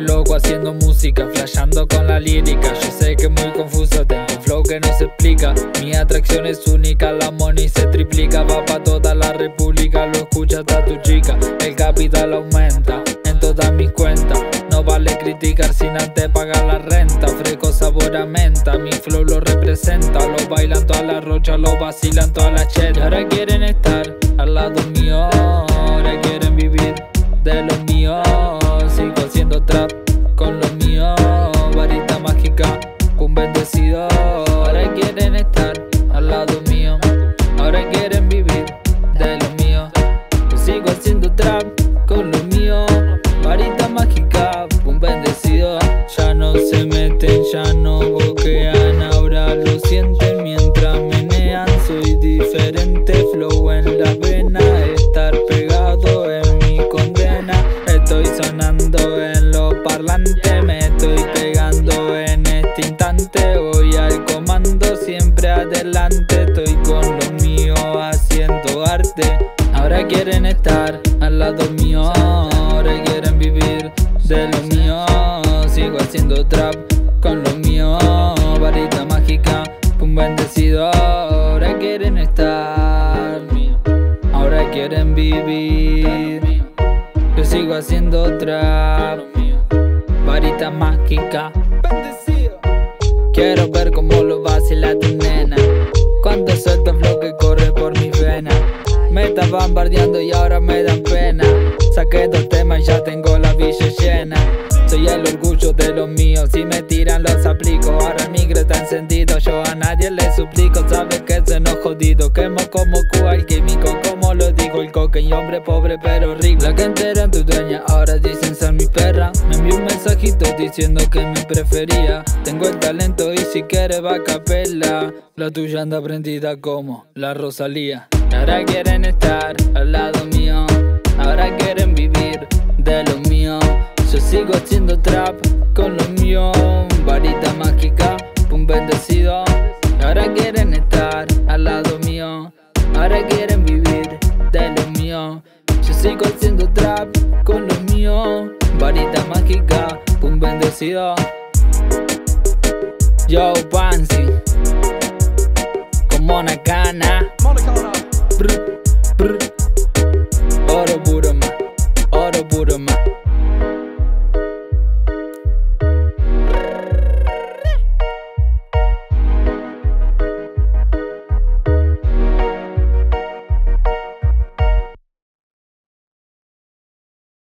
loco haciendo música, flasheando con la lírica. Yo sé que es muy confuso, tengo un flow que no se explica. Mi atracción es única, la money se triplica. Va pa' toda la república, lo escucha hasta tu chica. El capital aumenta en todas mis cuentas. No vale criticar sin antes pagar la renta. Fresco sabor a menta, mi flow lo representa. Lo bailan todas las rochas, lo vacilan todas las chetas. Ahora quieren estar al lado mío, ahora quieren vivir de lo haciendo trap con lo mío, varita mágica, un bendecido. Ya no se meten, ya no boquean, ahora lo sienten mientras menean. Soy diferente, flow en la vena, estar pegado en mi condena. Estoy sonando en los parlantes, me estoy pegando en este instante. Voy al comando, siempre adelante. Estoy quieren estar al lado mío, ahora quieren vivir de lo mío. Sigo haciendo trap con lo mío, varita mágica, un bendecido. Ahora quieren estar, ahora quieren vivir. Yo sigo haciendo trap, varita mágica. Quiero ver cómo lo vacila tu nena. Bombardeando y ahora me dan pena. Saqué dos temas y ya tengo la villa llena. Soy el orgullo de los míos, si me tiran los aplico. Ahora el micro está encendido, yo a nadie le suplico. Sabes que se no jodido, quemo como Cuba químico. Como lo dijo el coque, hombre pobre pero rico. La gente era tu dueña, ahora dicen ser mi perra. Me envió un mensajito diciendo que me prefería. Tengo el talento y si quieres va a capela. La tuya anda prendida como la Rosalía. Ahora quieren estar al lado mío, ahora quieren vivir de lo mío. Yo sigo haciendo trap con lo mío, varita mágica, un bendecido. Ahora quieren estar al lado mío, ahora quieren vivir de lo mío. Yo sigo haciendo trap con lo mío, varita mágica, un bendecido. Yo, Pansy, como una cana. Brr.